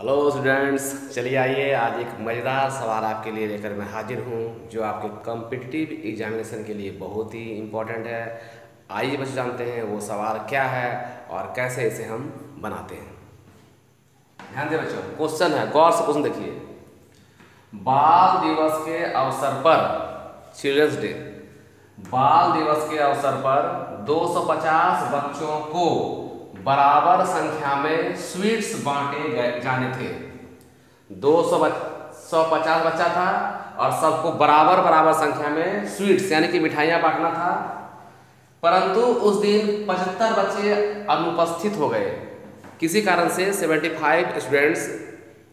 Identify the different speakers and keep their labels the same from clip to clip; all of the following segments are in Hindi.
Speaker 1: हेलो स्टूडेंट्स चलिए आइए। आज एक मज़ेदार सवाल आपके लिए लेकर मैं हाजिर हूँ, जो आपके कॉम्पिटिटिव एग्जामिनेशन के लिए बहुत ही इम्पोर्टेंट है। आइए बच्चे जानते हैं वो सवाल क्या है और कैसे इसे हम बनाते हैं। ध्यान दें बच्चों क्वेश्चन है। गौर से क्वेश्चन देखिए। बाल दिवस के अवसर पर चिल्ड्रंस डे बाल दिवस के अवसर पर 250 बच्चों को बराबर संख्या में स्वीट्स बांटे जाने थे। दो सौ सौ पचास बच्चा था और सबको बराबर बराबर संख्या में स्वीट्स, यानी कि मिठाइयाँ बांटना था। परंतु उस दिन पचहत्तर बच्चे अनुपस्थित हो गए। किसी कारण से 75 स्टूडेंट्स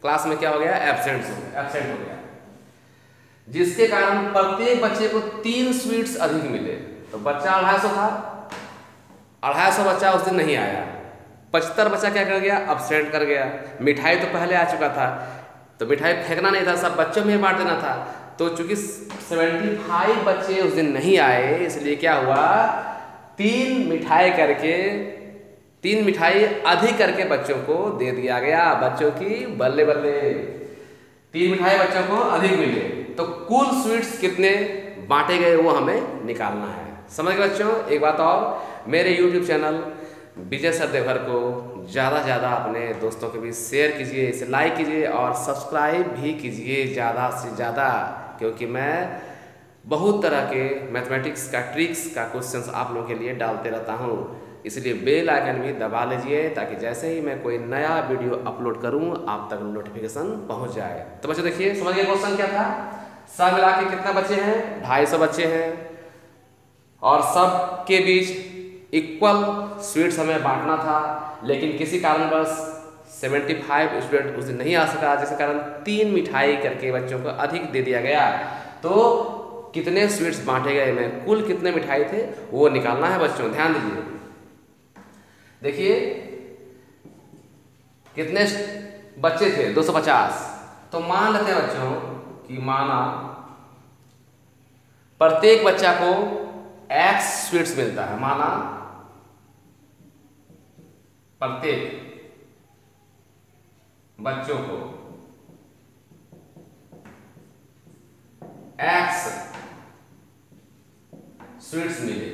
Speaker 1: क्लास में क्या हो गया? एबसेंट हो गया। एबसेंट हो गया। जिसके कारण प्रत्येक बच्चे को तीन स्वीट्स अधिक मिले। तो बच्चा अढ़ाई सौ था। अढ़ाई सौ बच्चा उस दिन नहीं आया। पचहत्तर बच्चा क्या कर गया? अपसेंट कर गया। मिठाई तो पहले आ चुका था। तो मिठाई फेंकना नहीं था, सब बच्चों में बांट देना था। तो चूँकि 75 बच्चे उस दिन नहीं आए, इसलिए क्या हुआ? तीन मिठाई करके, तीन मिठाई अधिक करके बच्चों को दे दिया गया, बच्चों की बल्ले बल्ले। तीन मिठाई बच्चों को अधिक मिले। तो कुल स्वीट्स कितने बांटे गए, वो हमें निकालना है। समझ गए बच्चों? एक बात और, मेरे YouTube channel Vijay sir Devhar को ज़्यादा से ज़्यादा अपने दोस्तों के बीच शेयर कीजिए, इसे लाइक कीजिए और सब्सक्राइब भी कीजिए ज़्यादा से ज़्यादा, क्योंकि मैं बहुत तरह के मैथमेटिक्स का ट्रिक्स का क्वेश्चंस आप लोगों के लिए डालते रहता हूँ। इसलिए बेल आइकन भी दबा लीजिए ताकि जैसे ही मैं कोई नया वीडियो अपलोड करूँ, आप तक नोटिफिकेशन पहुँच जाए। तो बच्चों देखिए समझिए क्वेश्चन क्या था? सब मिला के कितना बच्चे हैं? ढाई सौ बच्चे हैं। और सब के बीच इक्वल स्वीट्स हमें बांटना था, लेकिन किसी कारणवश 75 स्टूडेंट उस दिन नहीं आ सका, जिसके कारण तीन मिठाई करके बच्चों को अधिक दे दिया गया। तो कितने स्वीट्स बांटे गए में कुल कितने मिठाई थे? वो निकालना है बच्चों, ध्यान दीजिए। देखिए, कितने बच्चे थे? 250 तो मान लेते हैं बच्चों कि माना प्रत्येक बच्चा को एक्स स्वीट्स मिलता है, माना प्रत्येक बच्चों को एक्स स्वीट्स मिले।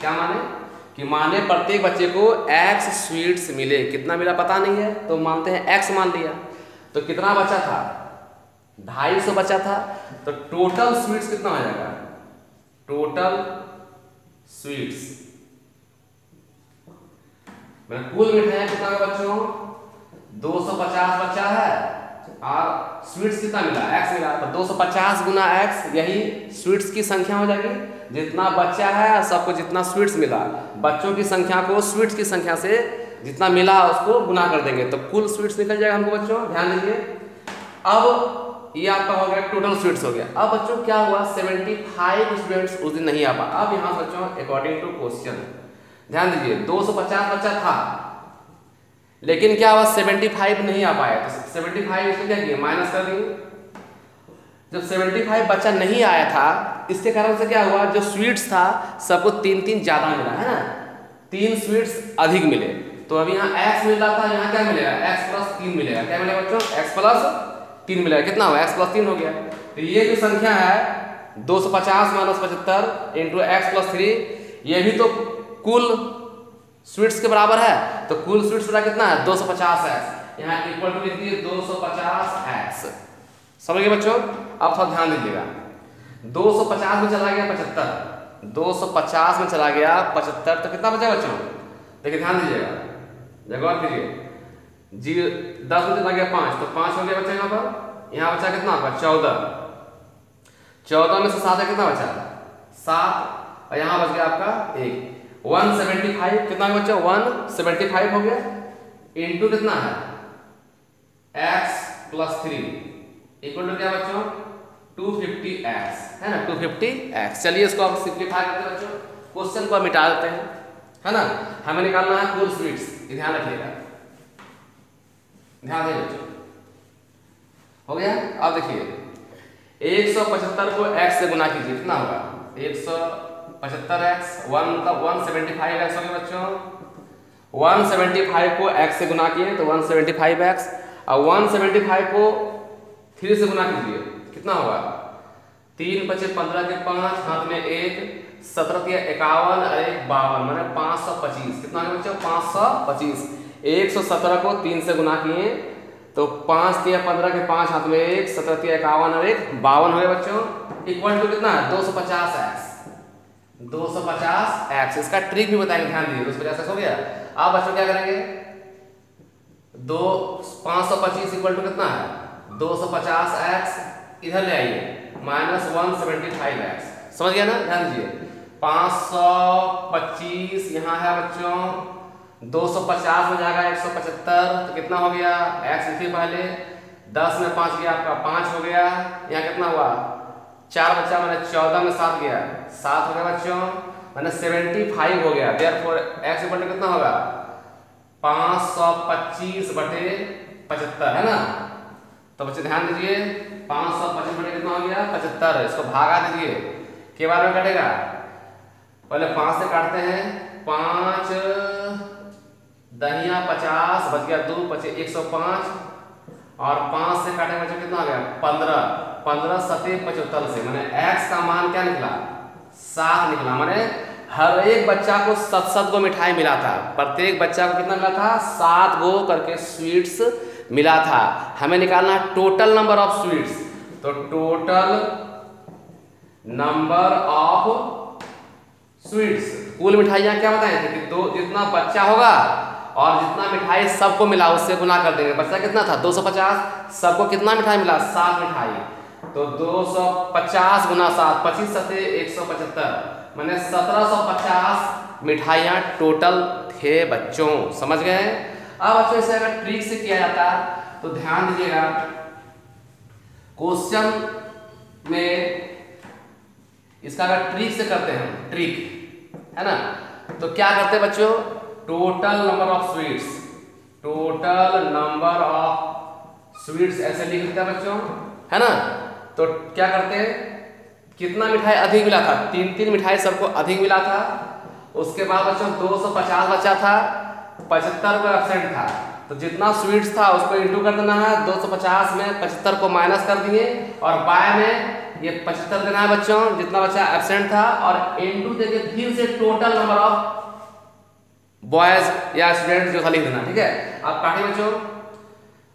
Speaker 1: क्या माने? कि माने प्रत्येक बच्चे को एक्स स्वीट्स मिले। कितना मिला पता नहीं है तो मानते हैं एक्स मान लिया। तो कितना बचा था? ढाई सौ बचा था। तो टोटल स्वीट्स कितना हो जाएगा? टोटल स्वीट्स कुल मिठाइयाँ कितना का बच्चों? 250 बच्चा है। और स्वीट्स कितना मिला? एक्स मिला। तो 250 गुना एक्स यही स्वीट्स की संख्या हो जाएगी। जितना बच्चा है, सबको जितना स्वीट्स मिला। बच्चों की संख्या को स्वीट्स की संख्या से जितना मिला, उसको गुना कर देंगे। तो कुल स्वीट्स निकल जाएगा हमको बच्चों, ध्यान दीजिए अब ये आपका हो गया टोटल स्वीट्स हो गया। अब बच्चों, क्या हुआ? 75 स्टूडेंट्स उस दिन नहीं आ पा अब यहाँ बच्चों अकॉर्डिंग टू क्वेश्चन ध्यान दीजिए 250 बच्चा था, लेकिन क्या हुआ? 75 नहीं आ पाया तो 75 इसको क्या किया? माइनस कर दिए। जब 75 बच्चा नहीं आया था, इसके कारण से क्या हुआ? जो स्वीट्स था, सबको तीन तीन ज़्यादा मिला, है ना? तीन स्वीट्स अधिक मिले। तो अभी यहाँ एक्स मिल रहा था, यहाँ क्या मिलेगा? एक्स प्लस तीन मिलेगा। क्या मिलेगा बच्चों? x प्लस तीन मिलेगा कितना हुआ? एक्स प्लस तीन हो गया। तो ये जो संख्या है 250 माइनस पचहत्तर इंटू एक्स प्लस थ्री ये भी तो कुल स्वीट्स के बराबर है। तो कुल स्वीट्स बराबर कितना है? 250 एक्स यहाँ इक्वल टू लिख दिए 250 एक्स समझ गए बच्चों? अब थोड़ा ध्यान दीजिएगा। 250 में चला गया 75 250 में चला गया 75 तो कितना बचा बच्चों? देखिए, ध्यान दीजिएगा। जगह कीजिए। जी, दस में चला गया पाँच तो पाँच हो गया बच्चा यहाँ पर। यहाँ बचा कितना आपका चौदह। चौदह में से सात है, कितना बचा? सात, और यहाँ बच गया आपका एक। वन सेवेंटी फाइव, कितना बच्चा? वन सेवेंटी फाइव हो गया। इंटू कितना है? X plus three. Equal to क्या बच्चों? Two fifty x. है ना? Two fifty x. चलिए इसको आप सिंप्लीफाई करते बच्चों। क्वेश्चन को मिटा देते हैं। है ना? हमें निकालना है कुल स्वीट्स ध्यान रखिएगा। ध्यान दें बच्चों। हो गया? अब देखिए। एक सौ पचहत्तर को एक्स से गुना कीजिए, कितना होगा? एक सौ पचहत्तर एक्स वन का वन सेवेंटी फाइव एक्स हो गया बच्चों। 175 को x से गुना किए तो 175x और 175 को थ्री से गुना कीजिए, कितना होगा? तीन पचे पंद्रह के पाँच हाथ में एक, सत्रह इक्यावन और एक बावन, मैंने पाँच सौ पच्चीस। कितना बच्चों? पाँच सौ पच्चीस। एक सौ सत्रह को तीन से गुना किए तो पाँच तिया पंद्रह के पाँच हाथ में एक, सत्रह तिया इक्यावन और एक, बावन हुए बच्चों। इक्वल टू कितना? है दो सौ पचास एक्स दो सौ पचास एक्स इसका ट्रिक भी बताएँगे, ध्यान दीजिए। दो सौ पचास हो गया। अब बच्चों क्या करेंगे? दो, पाँच सौ पच्चीस इक्वल टू कितना है? दो सौ पचास एक्स इधर ले आइए। Minus one seventy five x समझ गया ना? ध्यान दीजिए। पाँच सौ पच्चीस यहाँ है बच्चों। 250 में जाएगा 175 तो कितना हो गया? X लिखिए पहले 10 में 5 गया, आपका 5 हो गया। यहाँ कितना हुआ? चार बच्चा मैंने 14 में सात गया। सात हो गया बच्चों, मैंने 75 हो गया। देयर फोर एक्स बटे कितना होगा? 525 बटे पचहत्तर, है ना? तो बच्चे ध्यान दीजिए 525 बटे कितना हो गया? पचहत्तर। इसको भागा दीजिए। के बार में कटेगा? पहले पाँच से काटते हैं। पाँच दहिया पचास बच गया दो पचे एक सौ पाँच। और पाँच से काटे बच्चों कितना आ गया? पंद्रह। पंद्रह सते पचहत्तर से। मैंने एक्स का मान क्या निकला? सात निकला। मैंने हर एक बच्चा को सत सत गो मिठाई मिला था। प्रत्येक बच्चा को कितना मिला था? सात गो करके स्वीट्स मिला था। हमें निकालना टोटल नंबर ऑफ़ स्वीट्स तो टोटल नंबर ऑफ़ स्वीट्स कुल मिठाइयाँ क्या बताए? कि दो जितना बच्चा होगा और जितना मिठाई सबको मिला, उससे गुना कर देंगे। बच्चा कितना था? 250 सबको कितना मिठाई मिला? सात मिठाई। तो 250 गुना सात, पच्चीस सते एक सौ पचहत्तर। मैंने 1750 मिठाइयाँ टोटल थे बच्चों। समझ गए? अब बच्चों, इसे अगर ट्रिक से किया जाता तो ध्यान दीजिएगा। क्वेश्चन में इसका अगर ट्रिक से करते हैं, ट्रिक, है ना? तो क्या करते हैं बच्चों? Total number of sweets total number of sweets ऐसे लिख देते हैं बच्चों। है ना? तो क्या करते हैं? कितना मिठाई अधिक मिला था? तीन तीन मिठाई सबको अधिक मिला था। उसके बाद बच्चों 250 बचा था। पचहत्तर को एबसेंट था। तो जितना स्वीट्स था उसको इंटू कर देना है। 250 में पचहत्तर को माइनस कर दिए। और बाय में ये पचहत्तर देना है बच्चों। जितना बच्चा एबसेंट था। और इंटू देके फिर से टोटल नंबर ऑफ़ बॉयज़ या स्टूडेंट जो लिख देना ठीक है? आप काटे बच्चों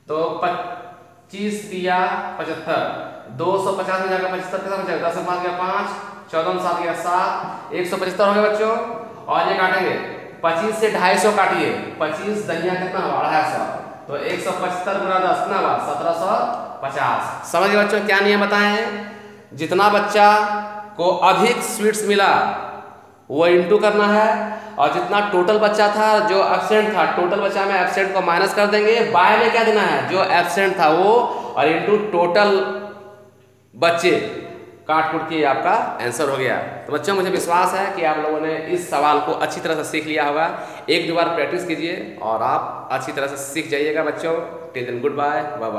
Speaker 1: तो पच्चीस दिया पचहत्तर। दो सौ पचास में जाकर पचहत्तर कितना बचेगा? दस पाँच गया पाँच, चौदह में सात गया सात, एक सौ पचहत्तर हो गया बच्चों। और ये काटेंगे, पच्चीस से ढाई सौ काटिए। पच्चीस दहिया कितना हुआ? अढ़ाई सौ। तो एक सौ पचहत्तर गुना दस कितना हुआ? सत्रह सौ पचास। समझ गए बच्चों क्या नियम बताए जितना बच्चा को अधिक स्वीट्स मिला, वो इंटू करना है। और जितना टोटल बच्चा था, जो एबसेंट था टोटल बच्चा में एबसेंट को माइनस कर देंगे। बाय में क्या देना है? जो एबसेंट था वो, और इंटू टोटल बच्चे। काट कुट के आपका आंसर हो गया। तो बच्चों, मुझे विश्वास है कि आप लोगों ने इस सवाल को अच्छी तरह से सीख लिया होगा। एक दो बार प्रैक्टिस कीजिए और आप अच्छी तरह से सीख जाइएगा बच्चों। टिल दिन गुड बाय बाय